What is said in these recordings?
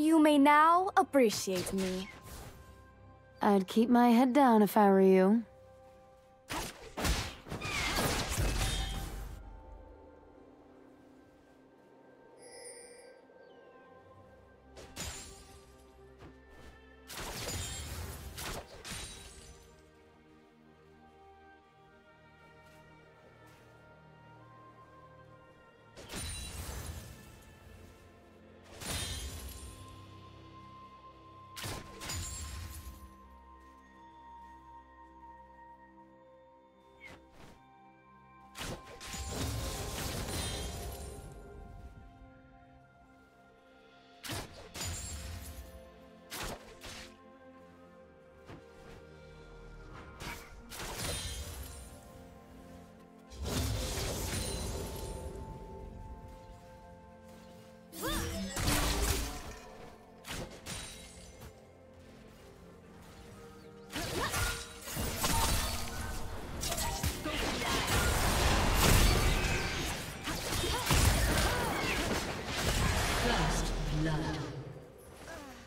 You may now appreciate me. I'd keep my head down if I were you.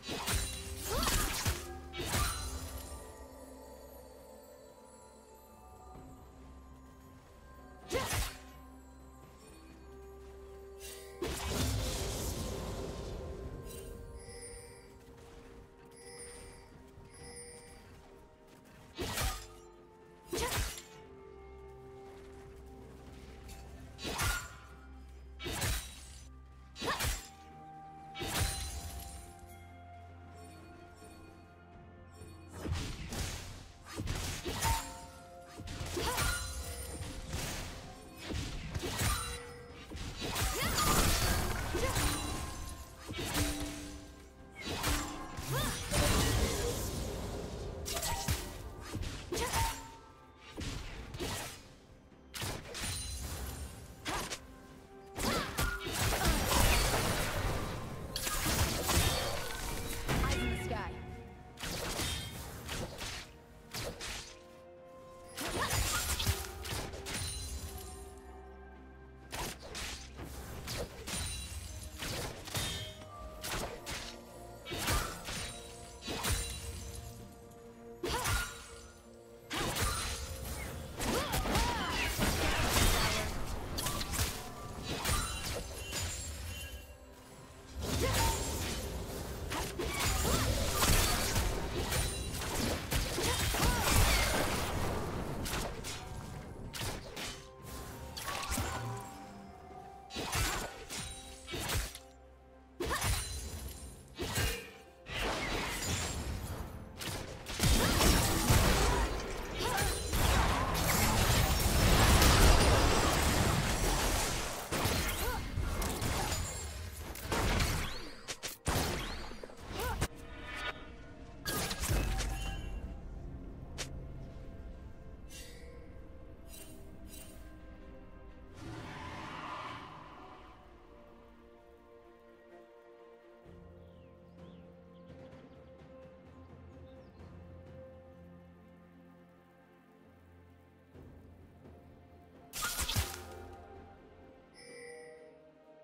Yeah.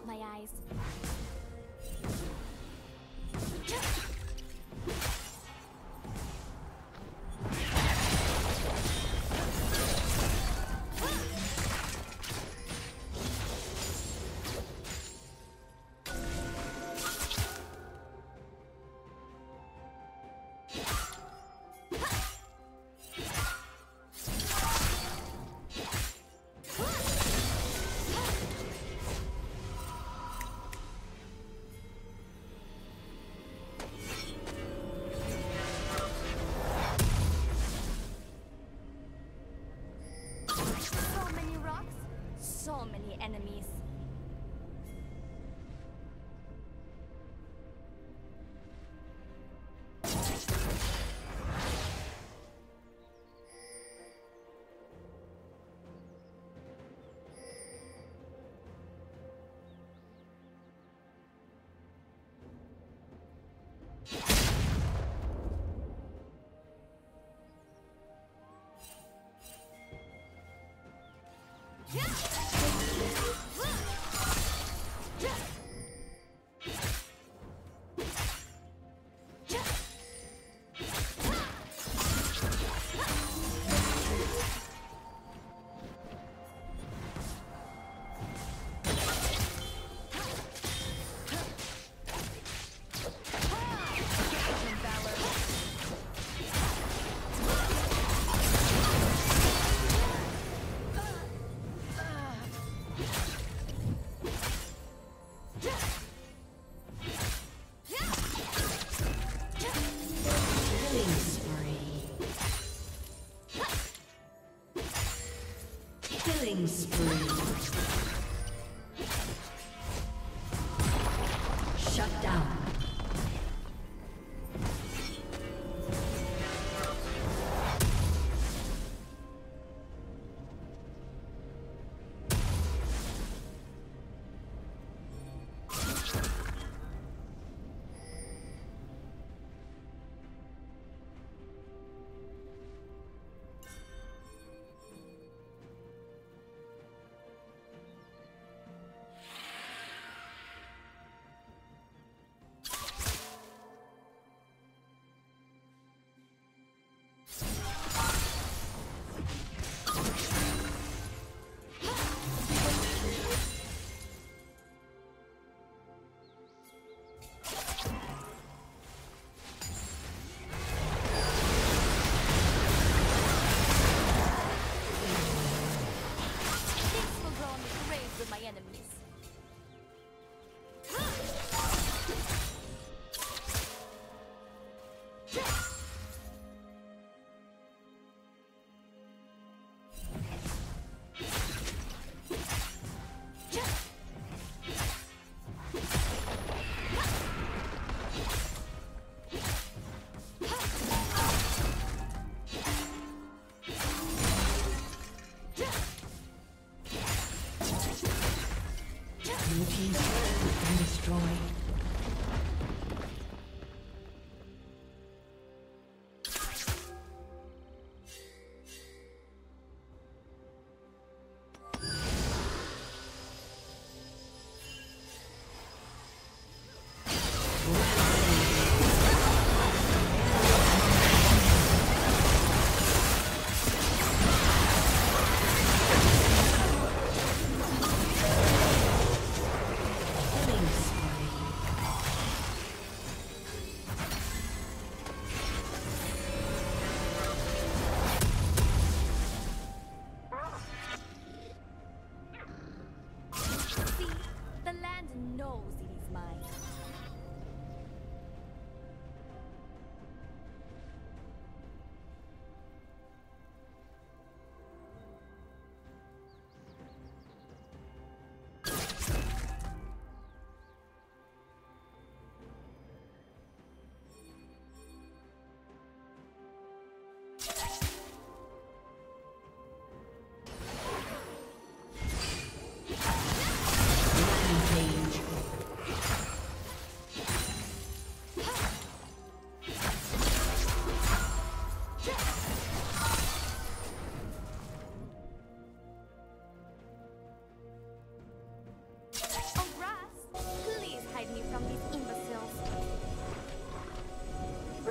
out my eyes. Yeah! Killing spree.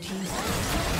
Team's